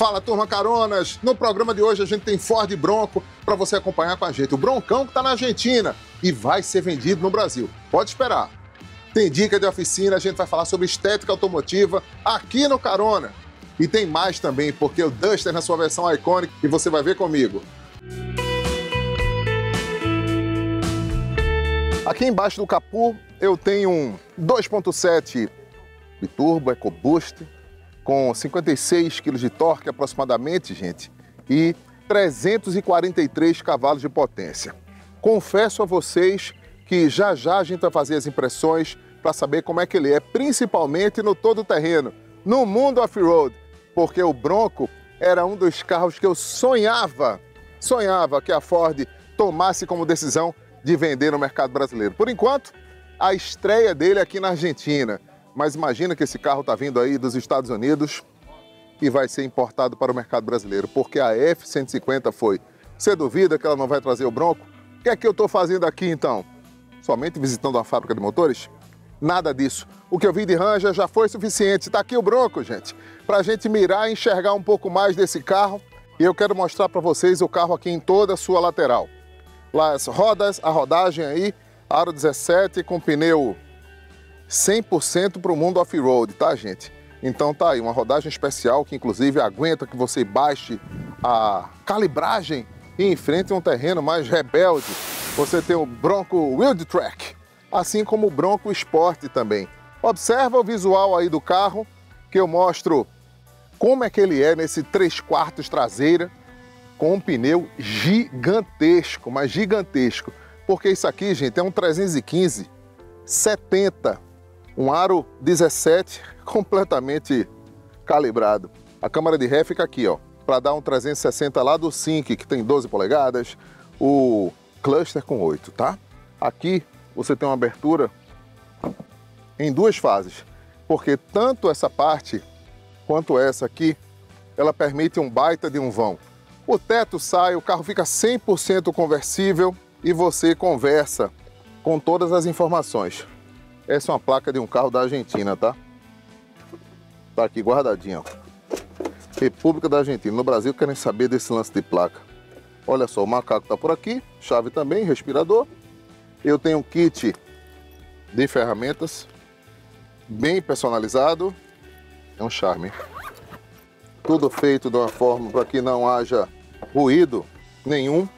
Fala, turma Caronas! No programa de hoje a gente tem Ford Bronco para você acompanhar com a gente. O Broncão que está na Argentina e vai ser vendido no Brasil. Pode esperar. Tem dica de oficina, a gente vai falar sobre estética automotiva aqui no Carona. E tem mais também, porque o Duster na sua versão iconic e você vai ver comigo. Aqui embaixo do capô eu tenho um 2.7 biturbo EcoBoost com 56 kg de torque aproximadamente, gente, e 343 cavalos de potência. Confesso a vocês que já já a gente vai fazer as impressões para saber como é que ele é, principalmente no todo terreno, no mundo off-road, porque o Bronco era um dos carros que eu sonhava, sonhava que a Ford tomasse como decisão de vender no mercado brasileiro. Por enquanto, a estreia dele aqui na Argentina. Mas imagina que esse carro está vindo aí dos Estados Unidos e vai ser importado para o mercado brasileiro, porque a F-150 foi. Você duvida que ela não vai trazer o Bronco? O que é que eu estou fazendo aqui então? Somente visitando a fábrica de motores? Nada disso. O que eu vi de Ranger já foi suficiente. Está aqui o Bronco, gente, para a gente mirar e enxergar um pouco mais desse carro. E eu quero mostrar para vocês o carro aqui em toda a sua lateral. Lá as rodas, a rodagem aí, aro 17 com pneu 100% para o mundo off-road, tá, gente? Então tá aí, uma rodagem especial que inclusive aguenta que você baixe a calibragem e enfrente um terreno mais rebelde. Você tem o Bronco Wild Track, assim como o Bronco Sport também. Observa o visual aí do carro, que eu mostro como é que ele é nesse 3 quartos traseira, com um pneu gigantesco, mas gigantesco. Porque isso aqui, gente, é um 315 70, um aro 17 completamente calibrado. A câmara de ré fica aqui, ó, para dar um 360 lá do Sync, que tem 12 polegadas, o cluster com 8, tá? Aqui você tem uma abertura em duas fases, porque tanto essa parte quanto essa aqui, ela permite um baita de um vão. O teto sai, o carro fica 100% conversível, e você conversa com todas as informações. Essa é uma placa de um carro da Argentina, tá? Tá aqui guardadinha. República da Argentina. No Brasil querem saber desse lance de placa. Olha só, o macaco tá por aqui, chave também, respirador. Eu tenho um kit de ferramentas bem personalizado. É um charme. Tudo feito de uma forma para que não haja ruído nenhum.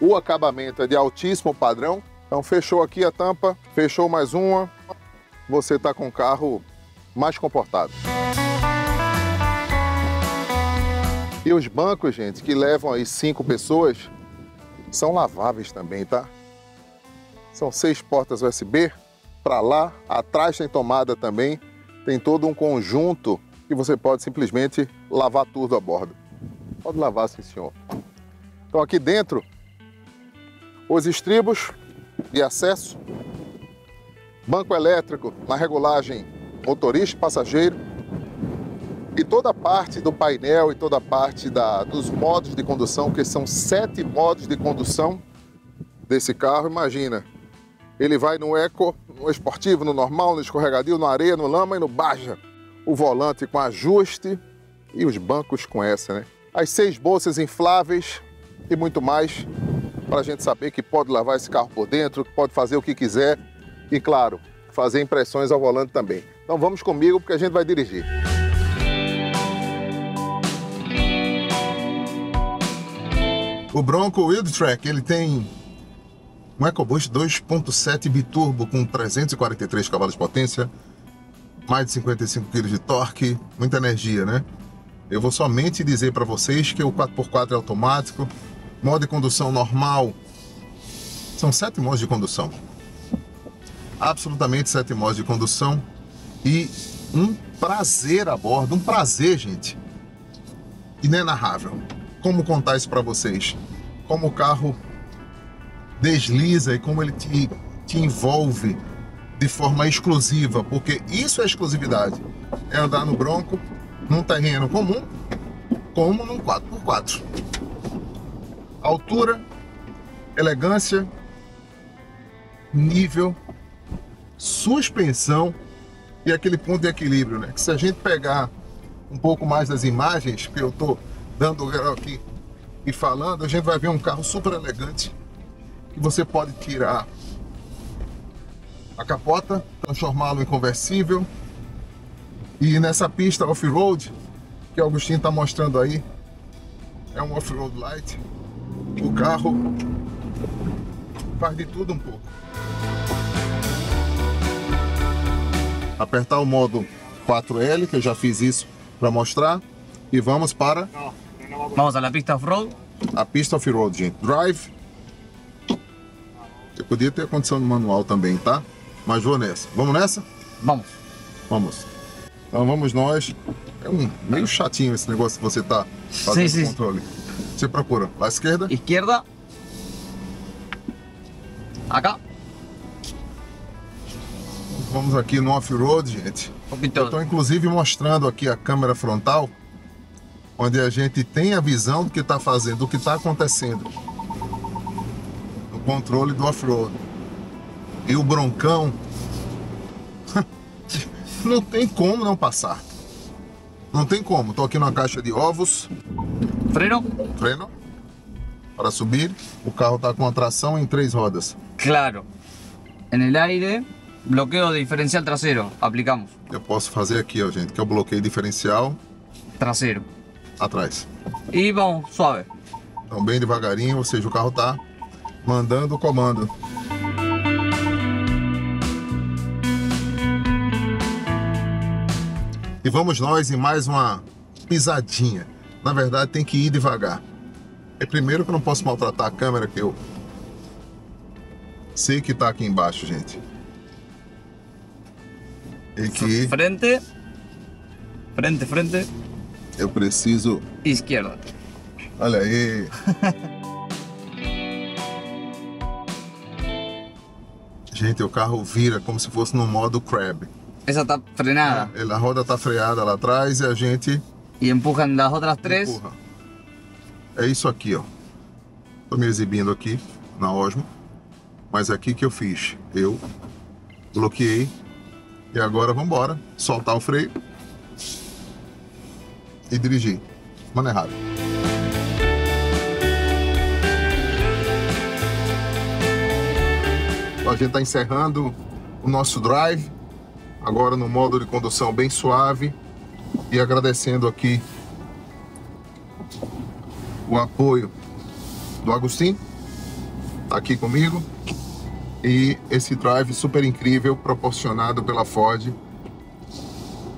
O acabamento é de altíssimo padrão. Então fechou aqui a tampa, fechou mais uma, você está com o carro mais comportado. E os bancos, gente, que levam aí cinco pessoas, são laváveis também, tá? São seis portas USB para lá, atrás tem tomada também, tem todo um conjunto que você pode simplesmente lavar tudo a bordo. Pode lavar, sim, senhor. Então aqui dentro os estribos de acesso, banco elétrico na regulagem motorista e passageiro e toda a parte do painel e toda a parte da, dos modos de condução, que são sete modos de condução desse carro. Imagina, ele vai no eco, no esportivo, no normal, no escorregadio, no areia, no lama e no baja. O volante com ajuste e os bancos com essa, né? As seis bolsas infláveis e muito mais para a gente saber que pode lavar esse carro por dentro, que pode fazer o que quiser e, claro, fazer impressões ao volante também. Então vamos comigo porque a gente vai dirigir. O Bronco Wildtrak, ele tem um EcoBoost 2.7 biturbo com 343 cavalos de potência, mais de 55 kg de torque, muita energia, né? Eu vou somente dizer para vocês que o 4x4 é automático, modo de condução normal. São sete modos de condução. Absolutamente sete modos de condução. E um prazer a bordo, um prazer, gente. Inenarrável. Como contar isso para vocês? Como o carro desliza e como ele te, te envolve de forma exclusiva, porque isso é exclusividade. É andar no Bronco num terreno comum, como num 4x4 altura, elegância, nível, suspensão e aquele ponto de equilíbrio, né? Que se a gente pegar um pouco mais das imagens, que eu tô dando aqui e falando, a gente vai ver um carro super elegante que você pode tirar a capota, transformá-lo em conversível e nessa pista off-road que o Agostinho está mostrando aí é um off-road light o carro faz de tudo um pouco apertar o modo 4L que eu já fiz isso para mostrar e vamos para Vamos la pista off-road. a pista off-road, gente. Drive. Eu podia ter a condição de manual também, tá? Mas vou nessa. Vamos nessa? Vamos. Vamos. Então vamos nós. É um meio chatinho esse negócio que você tá fazendo Sim, sim. controle. Você procura lá à esquerda. Izquierda. Acá. Vamos aqui no off-road, gente. Poquito. Estou inclusive mostrando aqui a câmera frontal, onde a gente tem a visão do que está fazendo, do que está acontecendo no controle do off-road. E o broncão não tem como não passar. Não tem como. Estou aqui numa caixa de ovos, Freno. freno para subir. O carro está com a tração em três rodas. Claro. En el aire. Bloqueo de diferencial trasero. Aplicamos. Eu posso fazer aqui, ó, gente, que é o bloqueio diferencial Trasero. atrás. Y vamos suave. Então, bem devagarinho, ou seja, o carro tá mandando o comando. E vamos nós em mais uma pisadinha. Na verdade, tem que ir devagar. É primeiro que eu não posso maltratar a câmera que eu sei que tá aqui embaixo, gente. E que Frente. Frente, frente. eu preciso Izquierda. Olha aí. Gente, o carro vira como se fosse no modo crab. Esa está frenada. A roda tá freada lá atrás e a gente Y empujan las otras tres. empurra. É isso aqui, ó. Tô me exibindo aqui na Osmo. Mas é aqui que eu fiz. Eu bloqueei. E agora vamos embora. Soltar o freio. E dirigir. Mano errado. A gente está encerrando o nosso drive, agora no modo de condução bem suave e agradecendo aqui o apoio do Agostinho, tá aqui comigo, e esse drive super incrível proporcionado pela Ford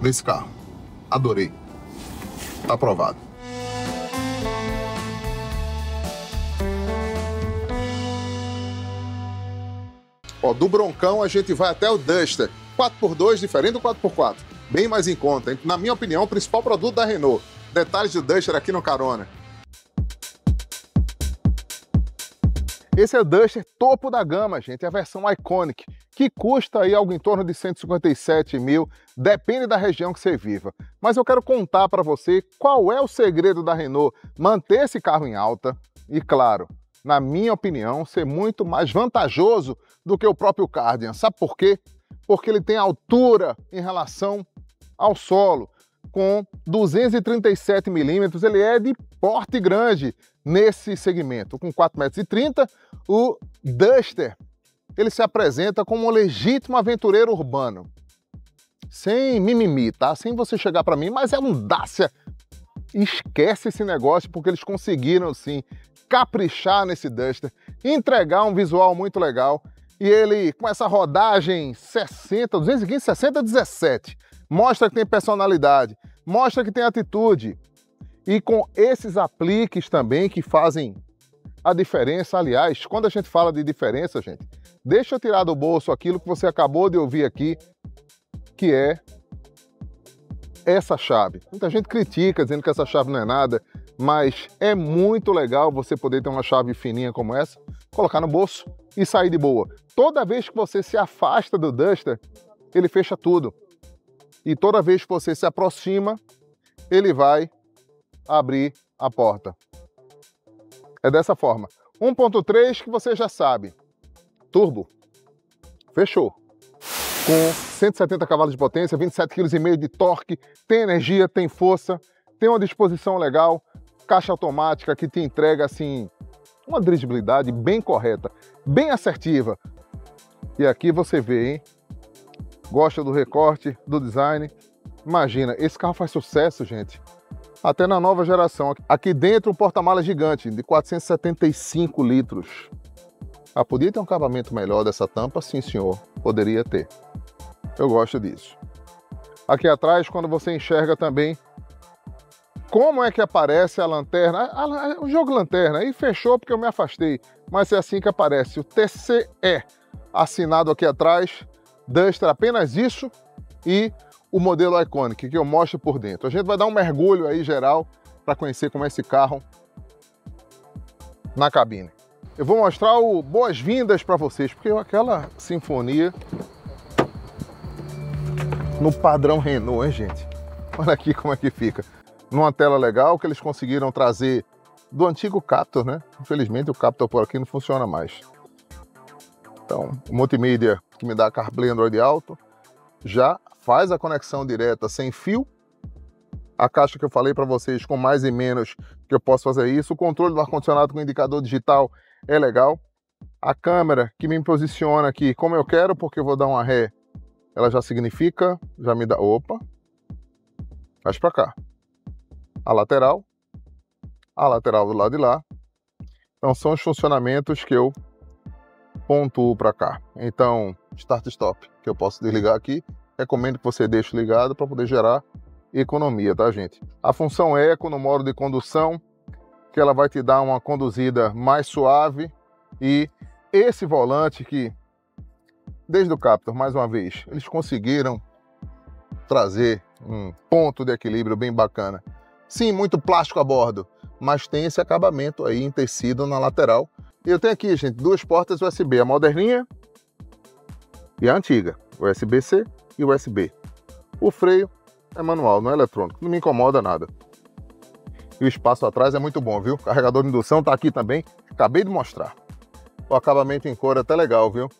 nesse carro. Adorei. Tá aprovado. Ó, do Broncão a gente vai até o Duster. 4x2 diferente do 4x4. Bem mais em conta. Na minha opinião, o principal produto da Renault. Detalhes do Duster aqui no Carona. Esse é o Duster topo da gama, gente, é a versão Iconic, que custa aí algo em torno de 157 mil, depende da região que você viva. Mas eu quero contar para você qual é o segredo da Renault manter esse carro em alta e, claro, na minha opinião, ser muito mais vantajoso do que o próprio Cardian. Sabe por quê? Porque ele tem altura em relação ao solo. Com 237 milímetros, ele é de porte grande nesse segmento. Com 4,30 metros, o Duster ele se apresenta como um legítimo aventureiro urbano. Sem mimimi, tá? Sem você chegar para mim, mas é um Dacia. Esquece esse negócio, porque eles conseguiram, sim, caprichar nesse Duster, entregar um visual muito legal. E ele, com essa rodagem 60, 215, 60, 17, mostra que tem personalidade, mostra que tem atitude. E com esses apliques também que fazem a diferença. Aliás, quando a gente fala de diferença, gente, deixa eu tirar do bolso aquilo que você acabou de ouvir aqui, que é essa chave. Muita gente critica dizendo que essa chave não é nada, mas é muito legal você poder ter uma chave fininha como essa, colocar no bolso e sair de boa. Toda vez que você se afasta do Duster, ele fecha tudo. E toda vez que você se aproxima, ele vai abrir a porta. É dessa forma. 1.3 que você já sabe. Turbo. Fechou. Com 170 cavalos de potência, 27,5 kg de torque, tem energia, tem força, tem uma disposição legal. caixa automática que te entrega assim uma dirigibilidade bem correta, bem assertiva. E aqui você vê, hein? Gosta do recorte, do design? Imagina, esse carro faz sucesso, gente. Até na nova geração. Aqui dentro um porta-malas gigante de 475 litros. Ah, podia ter um acabamento melhor dessa tampa? Sim, senhor. Poderia ter. Eu gosto disso. Aqui atrás, quando você enxerga também como é que aparece a lanterna, o jogo lanterna, aí fechou porque eu me afastei, mas é assim que aparece, o TCE, assinado aqui atrás, Duster, apenas isso, e o modelo Iconic, que eu mostro por dentro. A gente vai dar um mergulho aí geral para conhecer como é esse carro na cabine. Eu vou mostrar o boas-vindas para vocês, porque aquela sinfonia no padrão Renault, hein, gente? Olha aqui como é que fica. Numa tela legal que eles conseguiram trazer do antigo Captor, né? Infelizmente o Captor por aqui não funciona mais. Então, o multimídia que me dá CarPlay Android Auto já faz a conexão direta sem fio. A caixa que eu falei para vocês com mais e menos que eu posso fazer isso. O controle do ar-condicionado com indicador digital é legal. A câmera que me posiciona aqui como eu quero, porque eu vou dar uma ré, ela já significa, já me dá, opa, faz para cá. A lateral, a lateral do lado de lá. Então são os funcionamentos que eu pontuo para cá. Então, start stop, que eu posso desligar aqui recomendo que você deixe ligado para poder gerar economia, tá, gente? A função eco no modo de condução, que ela vai te dar uma conduzida mais suave e esse volante que desde o Captor, mais uma vez, eles conseguiram trazer um ponto de equilíbrio bem bacana. Sim, muito plástico a bordo, mas tem esse acabamento aí em tecido na lateral. E eu tenho aqui, gente, duas portas USB, a moderninha e a antiga, USB-C e USB. O freio é manual, não é eletrônico, não me incomoda nada. E o espaço atrás é muito bom, viu? O carregador de indução tá aqui também, acabei de mostrar. O acabamento em cor é até legal, viu?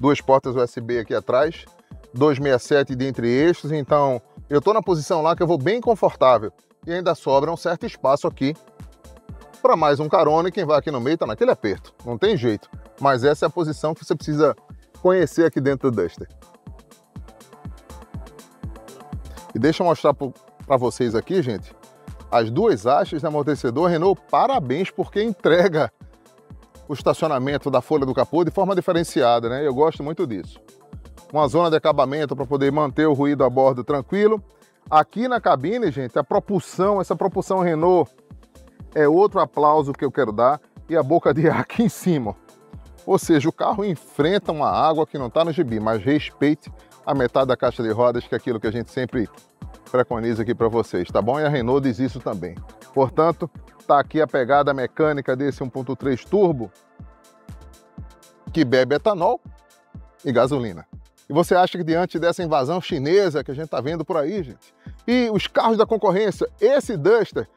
Duas portas USB aqui atrás, 267 de entre eixos, então eu tô na posição lá que eu vou bem confortável. E ainda sobra um certo espaço aqui para mais um carona e quem vai aqui no meio tá naquele aperto, não tem jeito. Mas essa é a posição que você precisa conhecer aqui dentro do Duster. E deixa eu mostrar para vocês aqui, gente, as duas hastes de amortecedor Renault, parabéns porque entrega o estacionamento da folha do capô de forma diferenciada, né? Eu gosto muito disso. Uma zona de acabamento para poder manter o ruído a bordo tranquilo. Aqui na cabine, gente, a propulsão, essa propulsão Renault é outro aplauso que eu quero dar e a boca de ar aqui em cima. Ou seja, o carro enfrenta uma água que não está no gibi, mas respeite a metade da caixa de rodas, que é aquilo que a gente sempre preconiza aqui para vocês, tá bom? E a Renault diz isso também. Portanto, tá aqui a pegada mecânica desse 1.3 turbo que bebe etanol e gasolina. E você acha que diante dessa invasão chinesa que a gente está vendo por aí, gente, e os carros da concorrência, esse Duster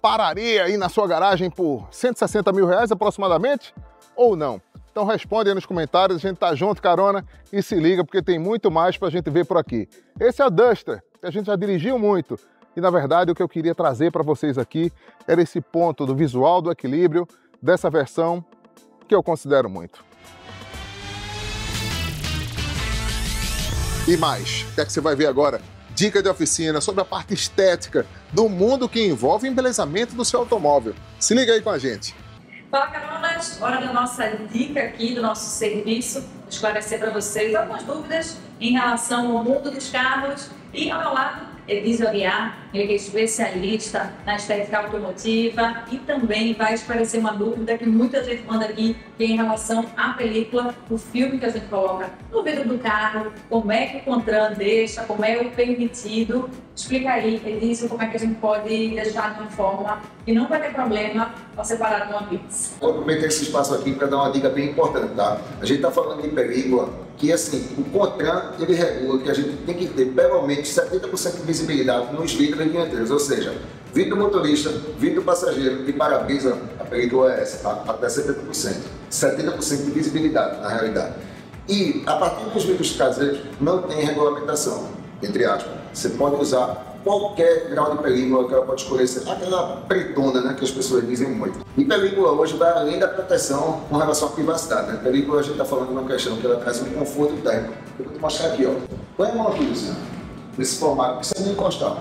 pararia aí na sua garagem por 160 mil reais aproximadamente? Ou não? Então responde aí nos comentários, a gente tá junto, carona, e se liga porque tem muito mais pra gente ver por aqui. Esse é o Duster, que a gente já dirigiu muito. E na verdade o que eu queria trazer para vocês aqui era esse ponto do visual, do equilíbrio dessa versão que eu considero muito. E mais, o que é que você vai ver agora? Dica de oficina sobre a parte estética do mundo que envolve o embelezamento do seu automóvel. Se liga aí com a gente. Fala, caronas! Hora da nossa dica aqui, do nosso serviço, esclarecer para vocês algumas dúvidas em relação ao mundo dos carros e ao meu lado Elise Aguiar, ele é especialista na estética automotiva e também vai esclarecer uma dúvida que muita gente manda aqui, que é em relação à película, o filme que a gente coloca no vidro do carro, como é que o Contran deixa, como é o permitido. Explica aí, Elise, como é que a gente pode deixar de uma forma que não vai ter problema ao separar de uma pizza. Vou aproveitar esse espaço aqui para dar uma dica bem importante, tá? A gente está falando de película, que assim, o CONTRAN ele regula que a gente tem que ter pelo menos 70% de visibilidade nos vidros dianteiros, ou seja, vidro motorista, vidro passageiro e para-brisa, a película é essa, tá? até 70%. 70% de visibilidade, na realidade. E a partir dos vidros traseiros não tem regulamentação, entre aspas. Você pode usar qualquer grau de película que ela pode escolher, aquela pretona, né, que as pessoas dizem muito. E película hoje vai além da proteção com relação à privacidade. Né? Película a gente está falando de uma questão que ela traz um conforto térmico. Eu vou te mostrar aqui, ó. Põe a mão aqui, Luciano. Nesse formato, não precisa nem encostar.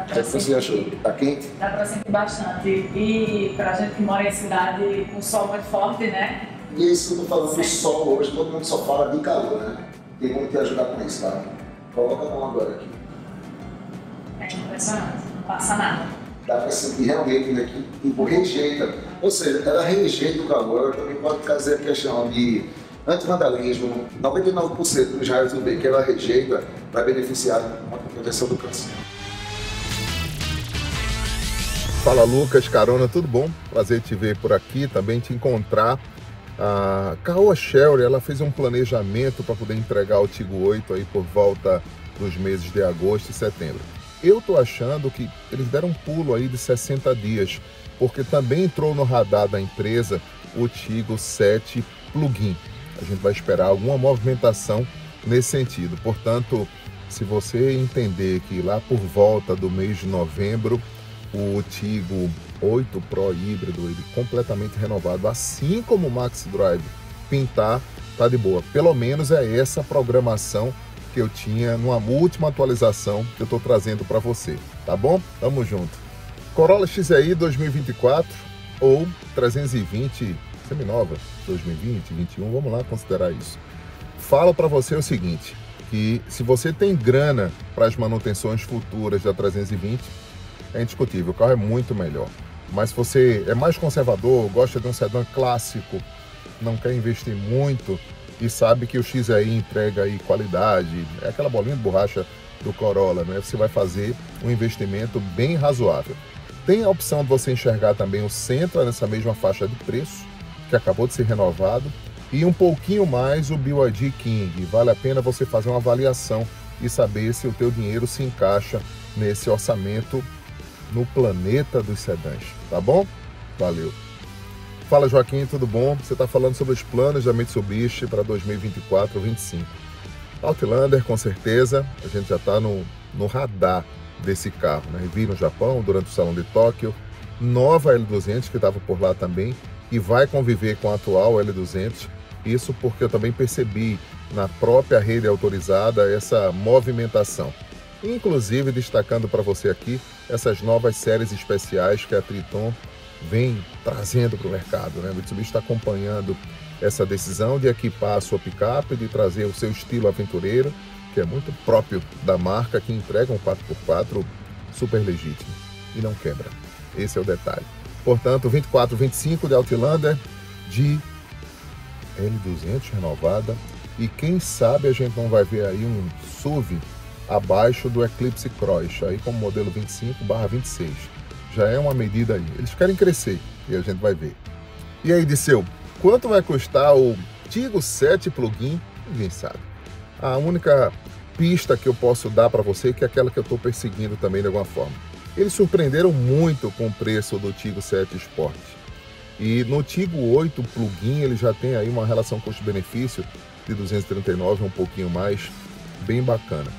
O que você achou? Tá quente? Dá para sentir bastante. E para a gente que mora em cidade com sol muito forte, né? E é isso que eu tô falando do sol hoje, todo mundo só fala de calor, né? Tem como te ajudar com isso, tá? Coloca a mão agora aqui. Impressionante, não passa nada. Dá para sentir realmente né, que tipo, rejeita. Ou seja, ela rejeita o calor, ela também pode trazer a questão de antivandalismo. 99% dos raios UV que ela rejeita vai beneficiar a proteção do câncer. Fala Lucas, carona, tudo bom? Prazer te ver por aqui, também te encontrar. A Caoa Sherry, ela fez um planejamento para poder entregar o Tigo 8 aí por volta dos meses de agosto e setembro. Eu tô achando que eles deram um pulo aí de 60 dias, porque também entrou no radar da empresa o Tigo 7 Plugin. A gente vai esperar alguma movimentação nesse sentido. Portanto, se você entender que lá por volta do mês de novembro o Tigo 8 Pro híbrido, ele completamente renovado, assim como o Max Drive pintar, tá de boa. Pelo menos é essa programação que eu tinha numa última atualização que eu estou trazendo para você, tá bom? Tamo junto. Corolla XEI 2024 ou 320 seminova 2020, 2021, vamos lá considerar isso. Falo para você o seguinte, que se você tem grana para as manutenções futuras da 320, é indiscutível, o carro é muito melhor. Mas se você é mais conservador, gosta de um sedã clássico, não quer investir muito e sabe que o XEI entrega aí qualidade, é aquela bolinha de borracha do Corolla, né? Você vai fazer um investimento bem razoável. Tem a opção de você enxergar também o Sentra nessa mesma faixa de preço, que acabou de ser renovado, e um pouquinmo mais o BYD King. Vale a pena você fazer uma avaliação e saber se o teu dinheiro se encaixa nesse orçamento no planeta dos sedãs, tá bom? Valeu. Fala Joaquim, tudo bom? Você está falando sobre os planos da Mitsubishi para 2024-25. Outlander, com certeza, a gente já está no, no radar desse carro. Né? Vi no Japão durante o Salão de Tóquio, nova L200 que estava por lá também e vai conviver com a atual L200. Isso porque eu também percebi na própria rede autorizada essa movimentação. Inclusive destacando para você aqui essas novas séries especiais que a Triton vem trazendo para o mercado. Né? Mitsubishi está acompanhando essa decisão de equipar a sua picape, de trazer o seu estilo aventureiro, que é muito próprio da marca, que entrega um 4x4 super legítimo e não quebra. Esse é o detalhe. Portanto, 24, 25 de Outlander de L200 renovada e quem sabe a gente não vai ver aí um SUV abaixo do Eclipse Cross, aí como modelo 25/26. Já é uma medida aí. Eles querem crescer e a gente vai ver. E aí, Disseu, quanto vai custar o Tigo 7 plugin? Ninguém sabe. A única pista que eu posso dar para você que é aquela que eu estou perseguindo também de alguma forma. Eles surpreenderam muito com o preço do Tigo 7 Sport. E no Tigo 8 plugin ele já tem aí uma relação custo-benefício de 239, um pouquinho mais, bem bacana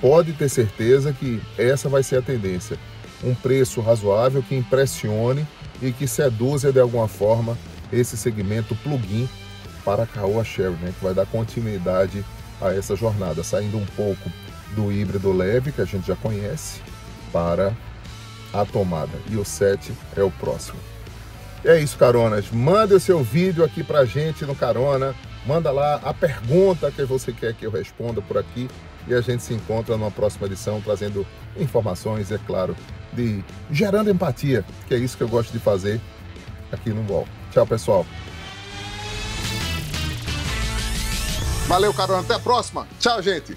pode ter certeza que essa vai ser a tendência. Um preço razoável que impressione e que seduza de alguma forma esse segmento plugin para a Caoa Sherry, né, que vai dar continuidade a essa jornada, saindo um pouco do híbrido leve, que a gente já conhece, para a tomada. E o 7 é o próximo. E é isso, caronas. Mande o seu vídeo aqui para a gente no Carona. Manda lá a pergunta que você quer que eu responda por aqui e a gente se encontra numa próxima edição trazendo informações, é claro, de gerando empatia, que é isso que eu gosto de fazer aqui no UOL. Tchau, pessoal. Valeu, Carona. Até a próxima. Tchau, gente.